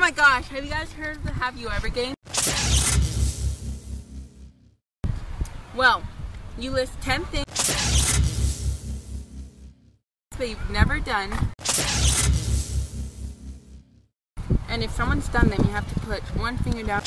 Oh my gosh, have you guys heard of the Have You Ever game? Well, you list 10 things that you've never done. And if someone's done them, you have to put one finger down.